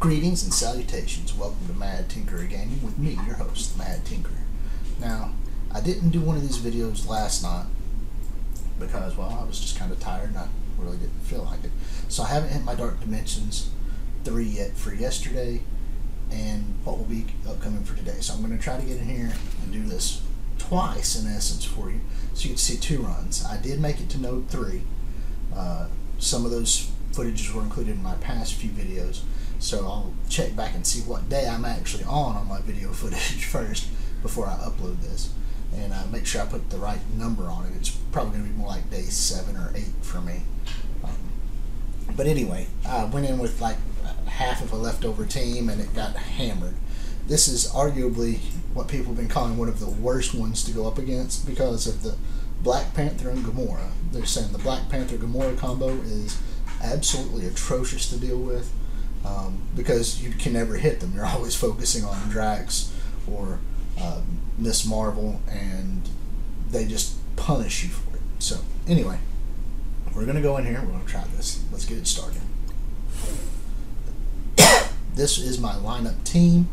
Greetings and salutations. Welcome to Mad Tinkerer Gaming with me, your host, Mad Tinkerer. Now, I didn't do one of these videos last night because, well, I was just kind of tired and I really didn't feel like it. So I haven't hit my Dark Dimensions 3 yet for yesterday and what will be upcoming for today. So I'm going to try to get in here and do this twice in essence for you so you can see two runs. I did make it to Node 3. Uh, some of those footages were included in my past few videos. So I'll check back and see what day I'm actually on on my video footage first before I upload this. And uh, make sure I put the right number on it. It's probably going to be more like day 7 or 8 for me. Um, but anyway, I went in with like half of a leftover team and it got hammered. This is arguably what people have been calling one of the worst ones to go up against because of the Black Panther and Gamora. They're saying the Black Panther Gamora combo is absolutely atrocious to deal with um, because you can never hit them. You're always focusing on Drax or uh, Miss Marvel, and they just punish you for it. So, anyway, we're going to go in here. We're going to try this. Let's get it started. this is my lineup team.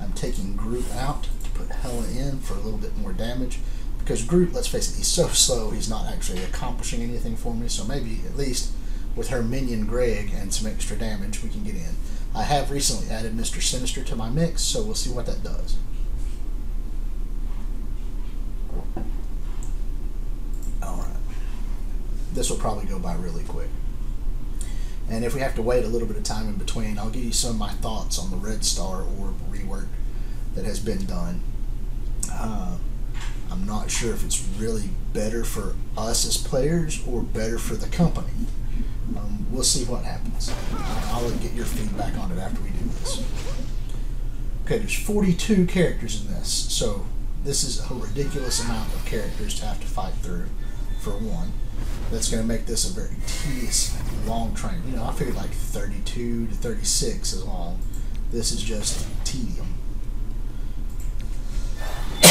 I'm taking Groot out to put Hela in for a little bit more damage. Because Groot, let's face it, he's so slow, he's not actually accomplishing anything for me. So maybe at least with her minion Greg and some extra damage, we can get in. I have recently added Mr. Sinister to my mix, so we'll see what that does. Alright. This will probably go by really quick. And if we have to wait a little bit of time in between, I'll give you some of my thoughts on the Red Star Orb rework that has been done. Uh, I'm not sure if it's really better for us as players or better for the company. Um, we'll see what happens. I'll get your feedback on it after we do this. Okay, there's 42 characters in this, so this is a ridiculous amount of characters to have to fight through for one. That's going to make this a very tedious, long train. You know, I figured like 32 to 36 is long. This is just tedium.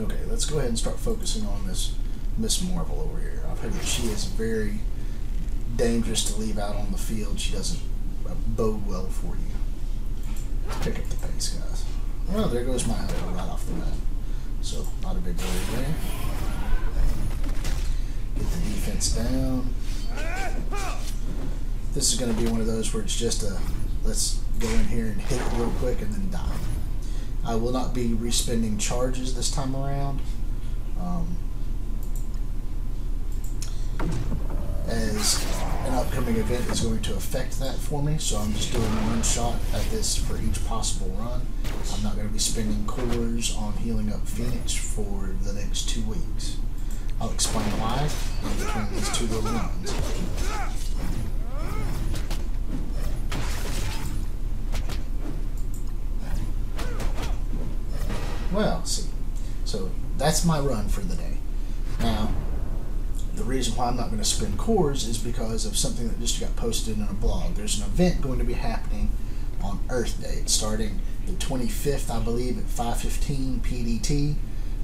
okay, let's go ahead and start focusing on this Miss Marvel over here. I've heard that she is very dangerous to leave out on the field. She doesn't bode well for you. Let's pick up the pace, guys. Well, there goes my hunter right off the bat. So, not a big worry there. Get the defense down. This is going to be one of those where it's just a let's go in here and hit it real quick and then die. I will not be respending charges this time around. Um, as an upcoming event is going to affect that for me, so I'm just doing one shot at this for each possible run. I'm not going to be spending cores on healing up Phoenix for the next two weeks. I'll explain why in between these two little runs. Well, see. So that's my run for the day. Now, the reason why I'm not going to spend cores is because of something that just got posted in a blog. There's an event going to be happening on Earth Day. It's starting the 25th, I believe, at 5:15 PDT,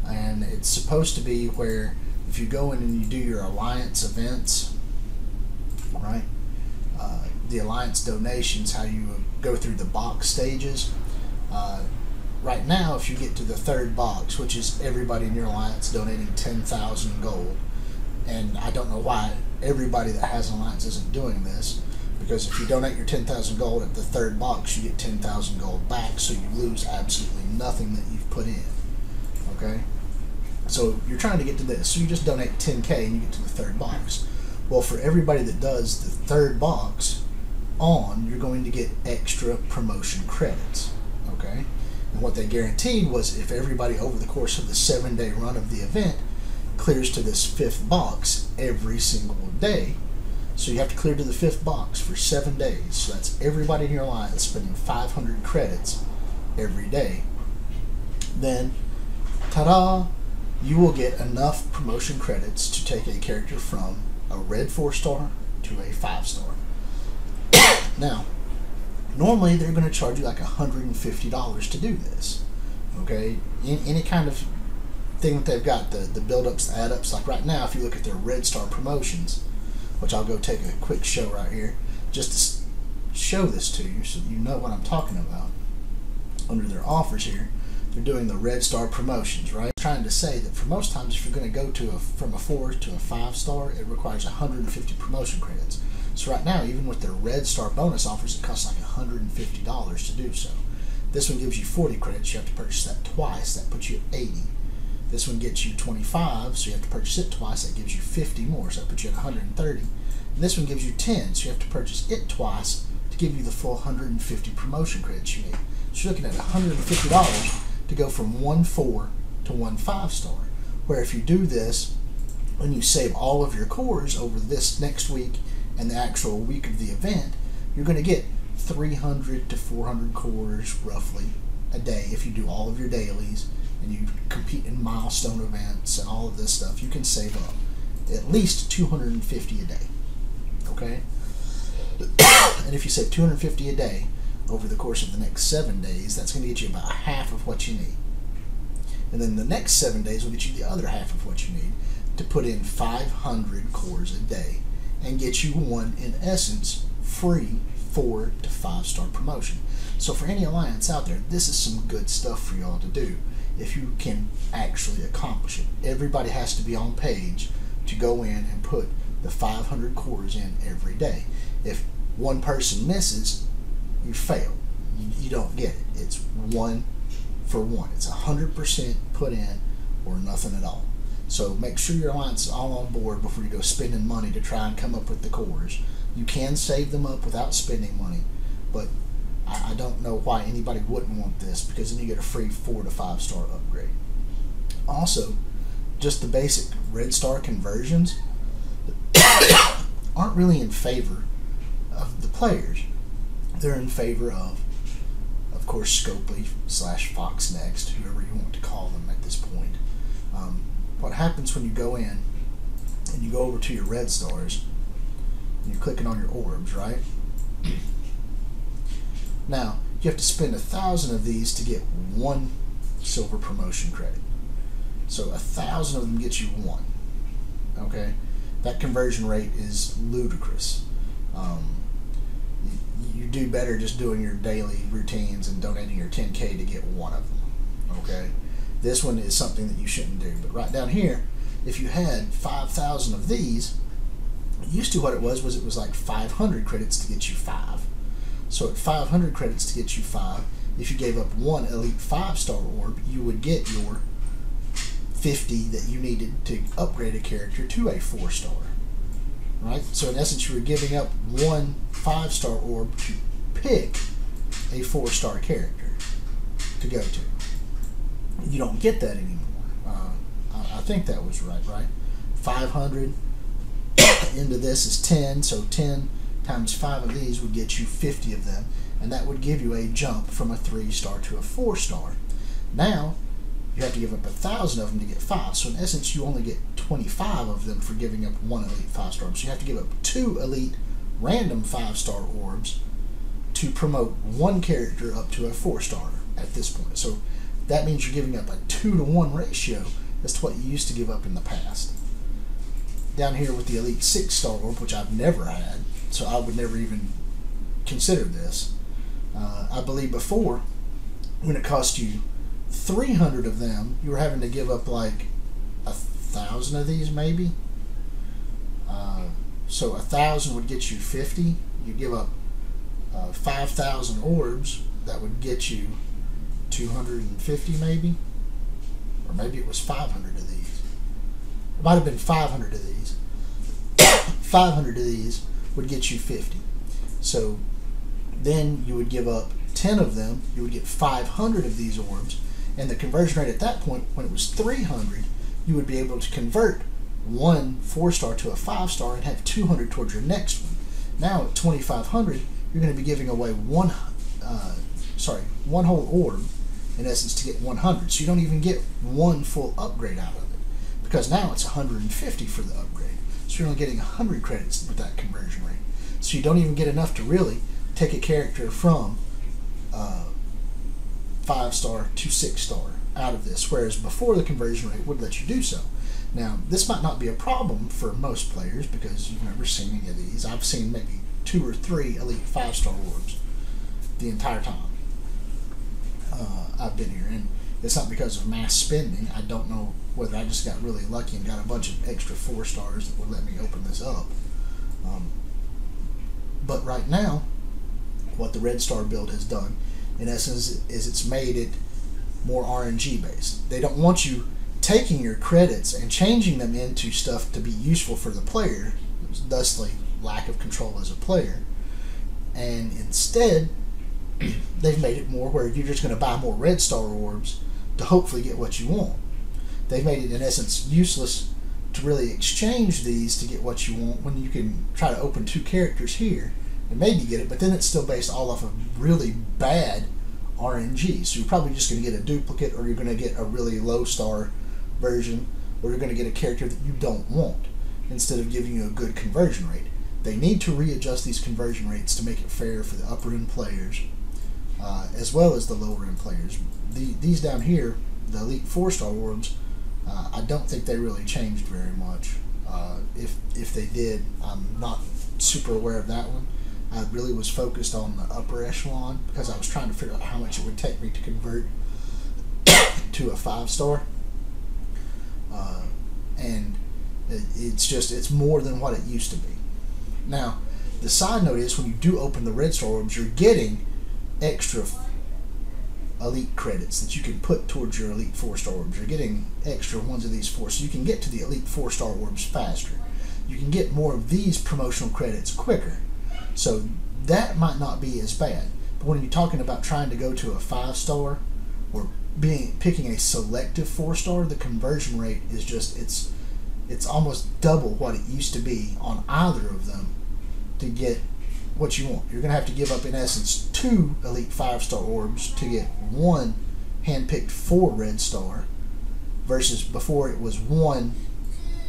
and it's supposed to be where if you go in and you do your alliance events, right? Uh, the alliance donations, how you go through the box stages. Uh, right now, if you get to the third box, which is everybody in your alliance donating 10,000 gold, and I don't know why everybody that has an alliance isn't doing this, because if you donate your 10,000 gold at the third box, you get 10,000 gold back, so you lose absolutely nothing that you've put in. Okay? So you're trying to get to this, so you just donate 10k and you get to the third box. Well, for everybody that does the third box on, you're going to get extra promotion credits. Okay? And what they guaranteed was if everybody over the course of the seven day run of the event clears to this fifth box every single day. So you have to clear to the fifth box for seven days. So that's everybody in your alliance spending 500 credits every day. Then, ta-da! You will get enough promotion credits to take a character from a red four star to a five star. now, normally they're going to charge you like $150 to do this. Okay, In, any kind of thing that they've got, the, the build ups, the add ups, like right now, if you look at their Red Star promotions, which I'll go take a quick show right here, just to show this to you so you know what I'm talking about. Under their offers here, they're doing the Red Star promotions, right? trying to say that for most times, if you're going to go to a from a four to a five star, it requires 150 promotion credits. So right now, even with their Red Star bonus offers, it costs like $150 to do so. This one gives you 40 credits. You have to purchase that twice. That puts you at 80. This one gets you 25, so you have to purchase it twice. That gives you 50 more, so that puts you at 130. And this one gives you 10, so you have to purchase it twice to give you the full 150 promotion credits you need. So you're looking at $150 to go from one four to one five star. Where if you do this, when you save all of your cores over this next week and the actual week of the event, you're going to get 300 to 400 cores roughly a day if you do all of your dailies and you compete in milestone events and all of this stuff. You can save up at least 250 a day. Okay? and if you save 250 a day over the course of the next seven days, that's going to get you about half of what you need. And then the next seven days will get you the other half of what you need to put in 500 cores a day and get you one, in essence, free four to five star promotion. So for any alliance out there, this is some good stuff for y'all to do if you can actually accomplish it. Everybody has to be on page to go in and put the 500 cores in every day. If one person misses, you fail. You, you don't get it. It's one for one. It's 100% put in or nothing at all. So make sure your alliance is all on board before you go spending money to try and come up with the cores. You can save them up without spending money, but I, I don't know why anybody wouldn't want this because then you get a free four to five star upgrade. Also, just the basic red star conversions aren't really in favor of the players. They're in favor of, of course, Scopely slash Fox Next, whoever you want to call them at this point. Um, what happens when you go in and you go over to your red stars you're clicking on your orbs, right? Now, you have to spend a thousand of these to get one silver promotion credit. So a thousand of them gets you one. Okay? That conversion rate is ludicrous. Um, you, you do better just doing your daily routines and donating your 10K to get one of them. Okay? This one is something that you shouldn't do. But right down here, if you had 5,000 of these, used to what it was was it was like 500 credits to get you five. So at 500 credits to get you five, if you gave up one elite five star orb, you would get your 50 that you needed to upgrade a character to a four star. Right? So in essence, you were giving up one five star orb to pick a four star character to go to. You don't get that anymore. Uh, I, I think that was right, right? 500 into this is 10, so 10 times 5 of these would get you 50 of them, and that would give you a jump from a 3 star to a 4 star. Now, you have to give up a thousand of them to get five. So in essence, you only get 25 of them for giving up one elite five star. So you have to give up two elite random five star orbs to promote one character up to a four star at this point. So that means you're giving up a two to one ratio as to what you used to give up in the past. Down here with the elite six star orb, which I've never had, so I would never even consider this. Uh, I believe before, when it cost you 300 of them, you were having to give up like a thousand of these, maybe. Uh, so a thousand would get you 50. You give up uh, 5,000 orbs, that would get you 250, maybe. Or maybe it was 500 of. It might have been 500 of these. 500 of these would get you 50. So then you would give up 10 of them, you would get 500 of these orbs, and the conversion rate at that point, when it was 300, you would be able to convert one four star to a five star and have 200 towards your next one. Now at 2500, you're going to be giving away one, uh, sorry, one whole orb in essence to get 100. So you don't even get one full upgrade out of it because now it's 150 for the upgrade. So you're only getting 100 credits with that conversion rate. So you don't even get enough to really take a character from uh, five star to six star out of this, whereas before the conversion rate would let you do so. Now, this might not be a problem for most players because you've never seen any of these. I've seen maybe two or three elite five star orbs the entire time uh, I've been here, and it's not because of mass spending. I don't know whether I just got really lucky and got a bunch of extra four stars that would let me open this up. Um, but right now, what the Red Star build has done, in essence, is it's made it more RNG based. They don't want you taking your credits and changing them into stuff to be useful for the player, thusly lack of control as a player. And instead, they've made it more where you're just going to buy more red star orbs to hopefully get what you want. They've made it in essence useless to really exchange these to get what you want when you can try to open two characters here and maybe get it, but then it's still based all off of really bad RNG. So you're probably just going to get a duplicate or you're going to get a really low star version or you're going to get a character that you don't want instead of giving you a good conversion rate. They need to readjust these conversion rates to make it fair for the upper end players uh, as well as the lower end players. The, these down here, the Elite Four Star Orbs, uh, I don't think they really changed very much. Uh, if if they did, I'm not super aware of that one. I really was focused on the upper echelon because I was trying to figure out how much it would take me to convert to a five star. Uh, and it, it's just it's more than what it used to be. Now, the side note is when you do open the red star orbs, you're getting extra elite credits that you can put towards your elite four star orbs. You're getting extra ones of these four, so you can get to the elite four star orbs faster. You can get more of these promotional credits quicker. So that might not be as bad. But when you're talking about trying to go to a five star or being picking a selective four star, the conversion rate is just it's it's almost double what it used to be on either of them to get what you want. You're going to have to give up, in essence, two Elite Five Star orbs to get one handpicked four Red Star, versus before it was one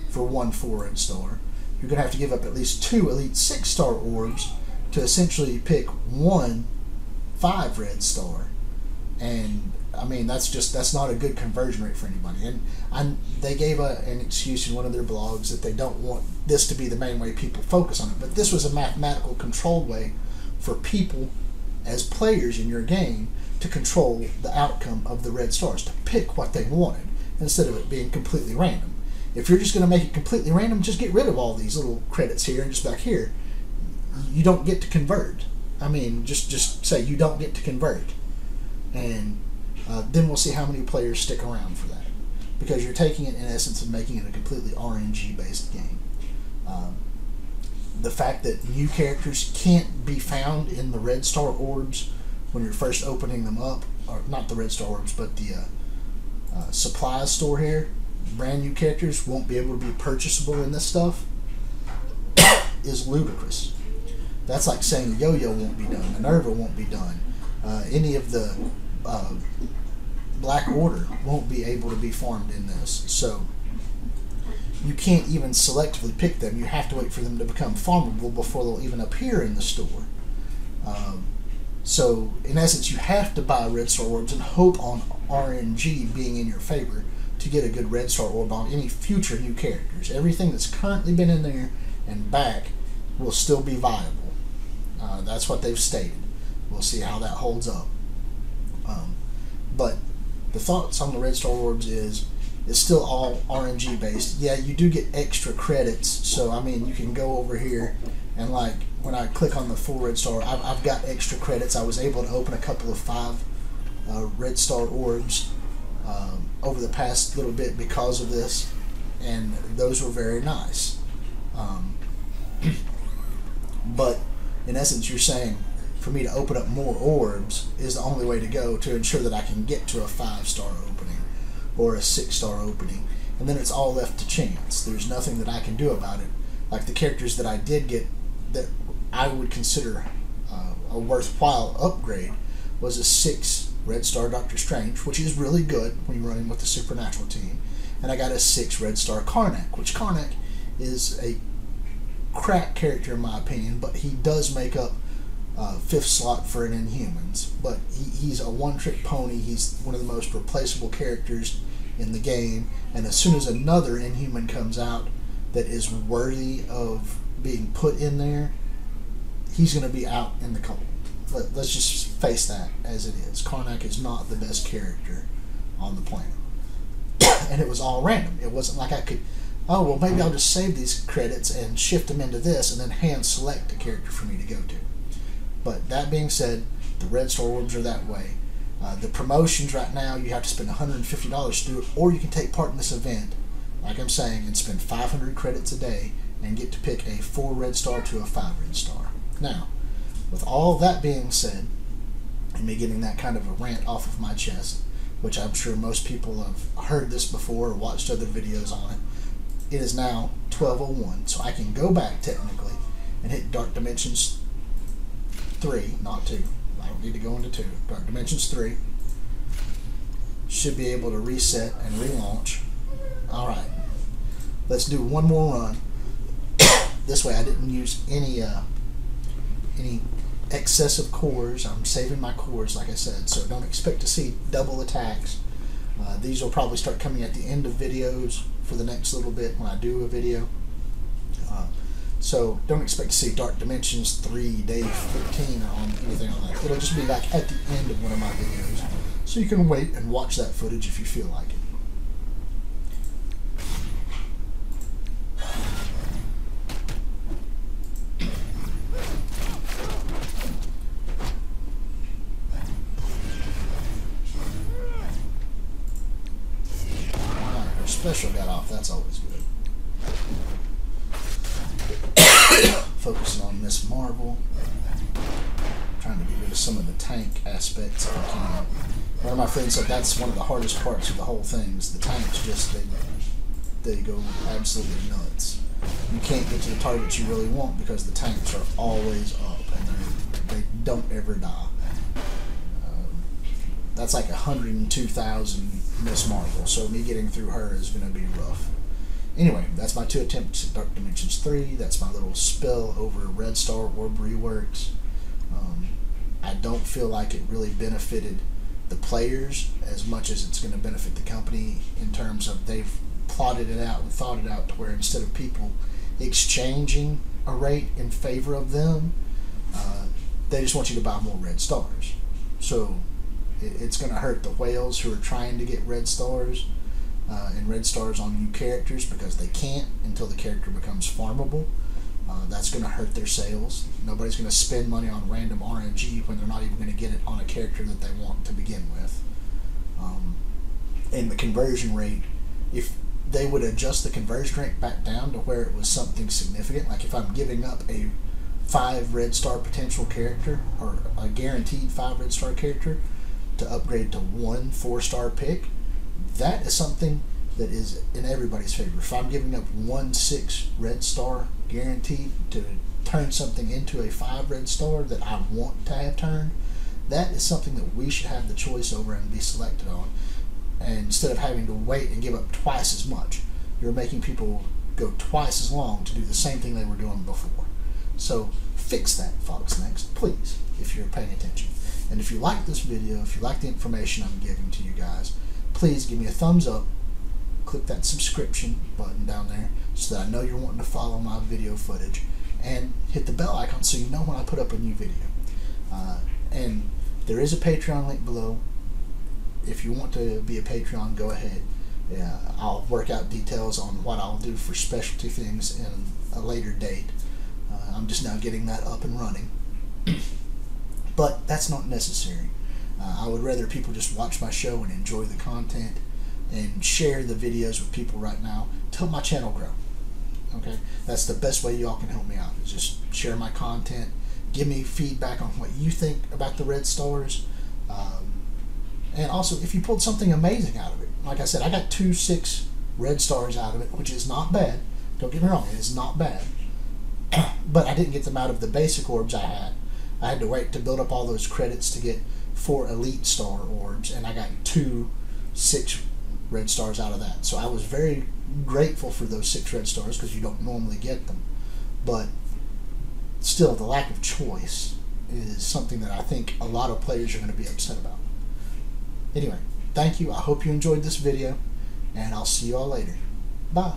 for one four Red Star. You're going to have to give up at least two Elite Six Star orbs to essentially pick one five Red Star. And I mean, that's just that's not a good conversion rate for anybody. And they gave a, an excuse in one of their blogs that they don't want this to be the main way people focus on it. But this was a mathematical controlled way for people as players in your game to control the outcome of the red stars, to pick what they wanted instead of it being completely random. If you're just going to make it completely random, just get rid of all these little credits here and just back here. You don't get to convert. I mean, just just say you don't get to convert, and uh, then we'll see how many players stick around for that. Because you're taking it in essence and making it a completely RNG based game. Um, the fact that new characters can't be found in the red star orbs when you're first opening them up, or not the red star orbs, but the uh, uh, supplies store here, brand new characters won't be able to be purchasable in this stuff, is ludicrous. That's like saying Yo-Yo won't be done, Minerva won't be done, uh, any of the uh, Black Order won't be able to be farmed in this. So you can't even selectively pick them. You have to wait for them to become farmable before they'll even appear in the store. Um, so, in essence, you have to buy Red Star Orbs and hope on RNG being in your favor to get a good Red Star Orb on any future new characters. Everything that's currently been in there and back will still be viable. Uh, that's what they've stated. We'll see how that holds up. Um, but the thoughts on the Red Star Orbs is it's still all RNG based. Yeah, you do get extra credits. So I mean, you can go over here and like when I click on the full Red Star, I've, I've got extra credits. I was able to open a couple of five uh, Red Star orbs um, over the past little bit because of this, and those were very nice. Um, but in essence, you're saying for me to open up more orbs is the only way to go to ensure that I can get to a five star opening or a six star opening. And then it's all left to chance. There's nothing that I can do about it. Like the characters that I did get that I would consider uh, a worthwhile upgrade was a six Red Star Doctor Strange, which is really good when you're running with the Supernatural team. And I got a six Red Star Karnak, which Karnak is a crack character in my opinion, but he does make up uh, fifth slot for an Inhumans. But he, he's a one trick pony. He's one of the most replaceable characters in the game. And as soon as another Inhuman comes out that is worthy of being put in there, he's going to be out in the cold. Let, us just face that as it is. Karnak is not the best character on the planet. and it was all random. It wasn't like I could, oh, well, maybe I'll just save these credits and shift them into this and then hand select a character for me to go to. But that being said, the Red Star Orbs are that way. Uh, the promotions right now, you have to spend $150 to do it, or you can take part in this event, like I'm saying, and spend 500 credits a day and get to pick a 4 red star to a 5 red star. Now, with all that being said, and me getting that kind of a rant off of my chest, which I'm sure most people have heard this before or watched other videos on it, it is now 1201, so I can go back technically and hit Dark Dimensions 3, not 2. I don't need to go into 2. Dark Dimensions 3 should be able to reset and relaunch. Alright, let's do one more run this way I didn't use any uh, any excessive cores. I'm saving my cores, like I said, so don't expect to see double attacks. Uh, these will probably start coming at the end of videos for the next little bit when I do a video. So don't expect to see Dark Dimensions 3 Day 15 on anything like that. It'll just be like at the end of one of my videos. So you can wait and watch that footage if you feel like it. Aspects if I can. One of my friends said that's one of the hardest parts of the whole thing is the tanks just they they go absolutely nuts. You can't get to the targets you really want because the tanks are always up and they don't ever die. Um, that's like 102,000 Miss Marvel, so me getting through her is going to be rough. Anyway, that's my two attempts at Dark Dimensions 3. That's my little spill over Red Star Orb reworks. I don't feel like it really benefited the players as much as it's going to benefit the company in terms of they've plotted it out and thought it out to where instead of people exchanging a rate in favor of them, uh, they just want you to buy more red stars. So it's going to hurt the whales who are trying to get red stars uh, and red stars on new characters because they can't until the character becomes farmable. Uh, that's going to hurt their sales. Nobody's going to spend money on random RNG when they're not even going to get it on a character that they want to begin with. Um, and the conversion rate, if they would adjust the conversion rate back down to where it was something significant, like if I'm giving up a five red star potential character or a guaranteed five red star character, to upgrade to one four star pick, that is something that is in everybody's favor. If I'm giving up one six red star guaranteed to turn something into a five red star that I want to have turned, that is something that we should have the choice over and be selected on. And instead of having to wait and give up twice as much, you're making people go twice as long to do the same thing they were doing before. So fix that, Fox Next, please, if you're paying attention. And if you like this video, if you like the information I'm giving to you guys, please give me a thumbs up. Click that subscription button down there so that I know you're wanting to follow my video footage. And hit the bell icon so you know when I put up a new video. Uh, and there is a Patreon link below. If you want to be a Patreon, go ahead. Yeah, I'll work out details on what I'll do for specialty things in a later date. Uh, I'm just now getting that up and running. but that's not necessary. Uh, I would rather people just watch my show and enjoy the content and share the videos with people right now to help my channel grow. Okay, that's the best way y'all can help me out. Is just share my content, give me feedback on what you think about the red stars, um, and also if you pulled something amazing out of it. Like I said, I got two six red stars out of it, which is not bad. Don't get me wrong, it is not bad. but I didn't get them out of the basic orbs I had. I had to wait to build up all those credits to get four elite star orbs, and I got two six red stars out of that. So I was very grateful for those six red stars because you don't normally get them. But still, the lack of choice is something that I think a lot of players are going to be upset about. Anyway, thank you. I hope you enjoyed this video, and I'll see you all later. Bye.